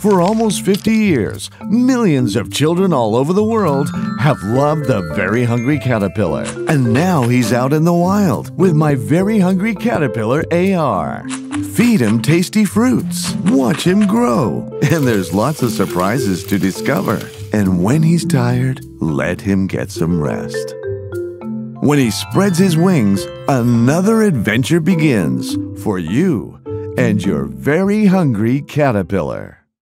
For almost 50 years, millions of children all over the world have loved the Very Hungry Caterpillar. And now he's out in the wild with my Very Hungry Caterpillar AR. Feed him tasty fruits, watch him grow, and there's lots of surprises to discover. And when he's tired, let him get some rest. When he spreads his wings, another adventure begins for you and your very hungry caterpillar.